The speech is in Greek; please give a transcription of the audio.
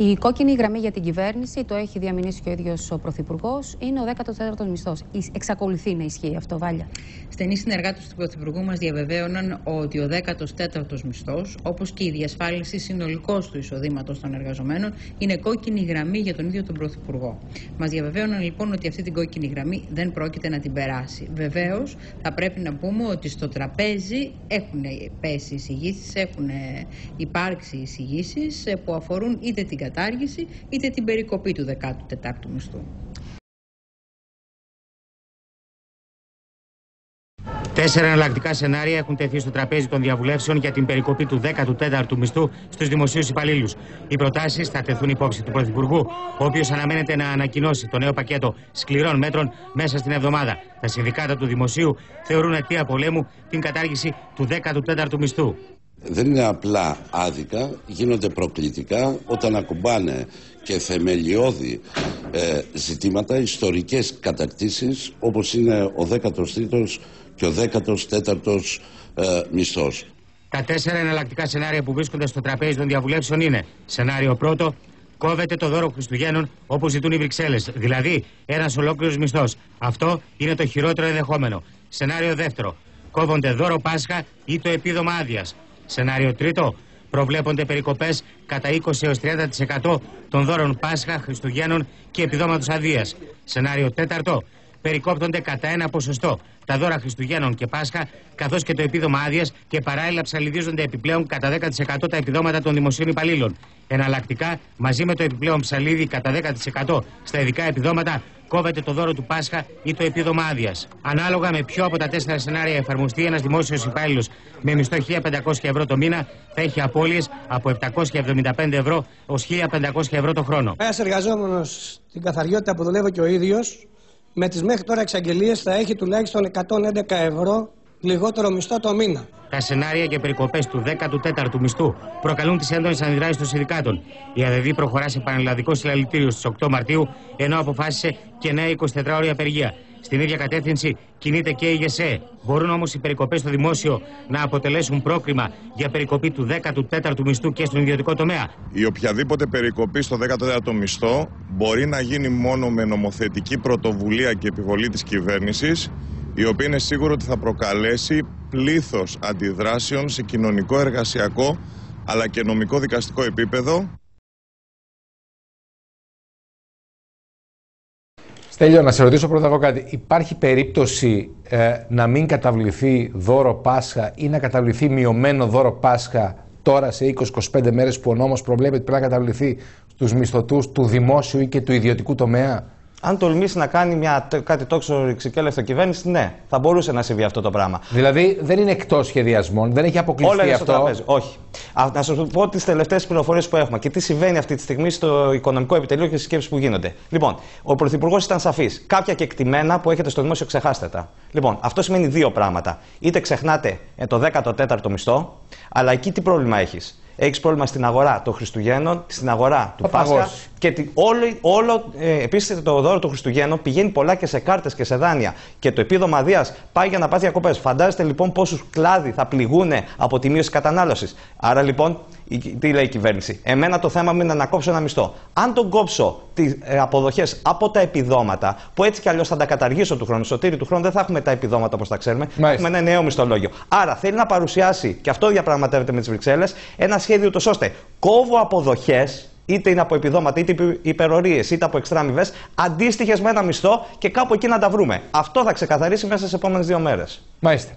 Η κόκκινη γραμμή για την κυβέρνηση, το έχει διαμηνήσει και ο ίδιος ο Πρωθυπουργός, είναι ο 14ο μισθός. Εξακολουθεί να ισχύει αυτό, Βάλια. Στενοί συνεργάτες του Πρωθυπουργού μας διαβεβαίωναν ότι ο 14ο μισθός, όπως και η διασφάλιση συνολικώ του εισοδήματος των εργαζομένων, είναι κόκκινη γραμμή για τον ίδιο τον Πρωθυπουργό. Μας διαβεβαίωναν λοιπόν ότι αυτή την κόκκινη γραμμή δεν πρόκειται να την περάσει. Βεβαίως, θα πρέπει να πούμε ότι στο τραπέζι έχουν πέσει εισηγήσεις, έχουν υπάρξει εισηγήσεις που αφορούν είτε την κατάργηση είτε την περικοπή του 14ου μισθού. Τέσσερα εναλλακτικά σενάρια έχουν τεθεί στο τραπέζι των διαβουλεύσεων για την περικοπή του 14ου μισθού στους δημοσίους υπαλλήλους. Οι προτάσεις θα τεθούν υπόψη του Πρωθυπουργού, ο οποίος αναμένεται να ανακοινώσει το νέο πακέτο σκληρών μέτρων μέσα στην εβδομάδα. Τα συνδικάτα του δημοσίου θεωρούν αιτία πολέμου την κατάργηση του 14ου μισθού δεν είναι απλά άδικα, γίνονται προκλητικά όταν ακουμπάνε και θεμελιώδη ε, ζητήματα, ιστορικές κατακτήσεις όπως είναι ο 13ος και ο 14ος ε, μισθός. Τα τέσσερα εναλλακτικά σενάρια που βρίσκονται στο τραπέζι των διαβουλεύσεων είναι Σενάριο πρώτο, κόβεται το δώρο Χριστουγέννων όπω ζητούν οι Βρυξέλλες. Δηλαδή, ένας ολόκληρος μισθός. Αυτό είναι το χειρότερο ενδεχόμενο. Σενάριο δεύτερο. Κόβονται δώρο Πάσχα ή το επίδομα άδειας. Σενάριο τρίτο. Προβλέπονται περικοπές κατά 20 έως 30% των δώρων Πάσχα, Χριστουγέννων και επιδόματος αδεία. Σενάριο τέταρτο. Περικόπτονται κατά ένα ποσοστό τα δώρα Χριστουγέννων και Πάσχα, καθώς και το επίδομα άδειας και παράλληλα ψαλιδίζονται επιπλέον κατά 10% τα επιδόματα των δημοσίων υπαλλήλων. Εναλλακτικά, μαζί με το επιπλέον ψαλίδι κατά 10% στα ειδικά επιδόματα, κόβεται το δώρο του Πάσχα ή το επίδομα άδειας. Ανάλογα με ποιο από τα τέσσερα σενάρια εφαρμοστεί, ένας δημόσιος υπάλληλος με μισθό 1.500 ευρώ το μήνα θα έχει απώλειες από 775 ευρώ ως 1.500 ευρώ το χρόνο. Ένας εργαζόμενος στην καθαριότητα που δουλεύω και ο ίδιος, με τις μέχρι τώρα εξαγγελίες θα έχει τουλάχιστον 111 ευρώ λιγότερο μισθό το μήνα. Τα σενάρια και περικοπές του 14ου μισθού προκαλούν τις έντονες αντιδράσεις των συνδικάτων. Η ΑΔΔ προχωρά σε πανελλαδικό συλλαλητήριο στις 8 Μαρτίου, ενώ αποφάσισε και νέα 24 ώρια απεργία. Στην ίδια κατεύθυνση κινείται και η ΓΕΣΕ. Μπορούν όμως οι περικοπές στο δημόσιο να αποτελέσουν πρόκριμα για περικοπή του 14ου μισθού και στον ιδιωτικό τομέα. Η οποιαδήποτε περικοπή στο 14ο μισθό μπορεί να γίνει μόνο με νομοθετική πρωτοβουλία και επιβολή της κυβέρνησης η οποία είναι σίγουρο ότι θα προκαλέσει πλήθος αντιδράσεων σε κοινωνικό, εργασιακό αλλά και νομικό δικαστικό επίπεδο. Στέλιο, να σε ρωτήσω πρώτα εγώ κάτι. Υπάρχει περίπτωση ε, να μην καταβληθεί δώρο Πάσχα ή να καταβληθεί μειωμένο δώρο Πάσχα τώρα σε 20-25 μέρες που ο νόμος προβλέπει ότι πρέπει να καταβληθεί στους μισθωτούς του δημόσιου ή και του ιδιωτικού τομέα; Αν τολμήσει να κάνει μια, κάτι τόξο ρηξικέλευτο κυβέρνηση, ναι, θα μπορούσε να συμβεί αυτό το πράγμα. Δηλαδή δεν είναι εκτός σχεδιασμών, δεν έχει αποκλειστεί Όλα είναι αυτό. Στο τραπέζι. Όχι. Α, να σας πω τις τελευταίες πληροφορίες που έχουμε και τι συμβαίνει αυτή τη στιγμή στο οικονομικό επιτελείο και στις σκέψει που γίνονται. Λοιπόν, ο Πρωθυπουργός ήταν σαφής. Κάποια κεκτημένα που έχετε στο δημόσιο ξεχάστε τα. Λοιπόν, αυτό σημαίνει δύο πράγματα. Είτε ξεχνάτε ε, το 14ο μισθό, αλλά εκεί τι πρόβλημα έχεις; Έχεις πρόβλημα στην αγορά των Χριστουγέννων, στην αγορά του Πάσχα. Και όλο, όλο ε, επίσης το δώρο του Χριστουγέννων πηγαίνει πολλά και σε κάρτες και σε δάνεια. Και το επίδομα Δία πάει για να πάθει διακοπέ. Φαντάζεστε λοιπόν πόσους κλάδοι θα πληγούν από τη μείωση κατανάλωσης. Άρα λοιπόν, τι λέει η κυβέρνηση; Εμένα το θέμα μου είναι να κόψω ένα μισθό. Αν τον κόψω τις ε, αποδοχές από τα επιδόματα, που έτσι κι αλλιώς θα τα καταργήσω του χρόνου, στο τύρι του χρόνου δεν θα έχουμε τα επιδόματα όπως τα ξέρουμε. Μάλιστα. Έχουμε ένα νέο μισθολόγιο. Άρα θέλει να παρουσιάσει, και αυτό διαπραγματεύεται με τις Βρυξέλλες, ένα σχέδιο τόσο ώστε κόβω αποδοχές είτε είναι από επιδόματα, είτε υπερορίες, είτε από εξτράμιβες, αντίστοιχες με ένα μισθό και κάπου εκεί να τα βρούμε. Αυτό θα ξεκαθαρίσει μέσα στις επόμενες δύο μέρες. Μάλιστα.